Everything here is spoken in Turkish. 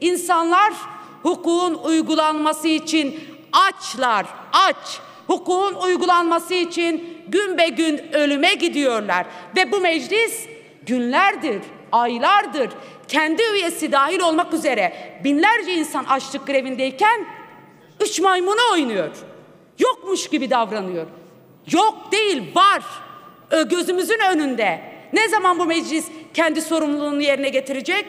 İnsanlar hukukun uygulanması için açlar, aç. Hukukun uygulanması için gün be gün ölüme gidiyorlar ve bu meclis günlerdir, aylardır kendi üyesi dahil olmak üzere binlerce insan açlık grevindeyken üç maymunu oynuyor. Yokmuş gibi davranıyor. Yok değil, var. Gözümüzün önünde. Ne zaman bu meclis kendi sorumluluğunu yerine getirecek?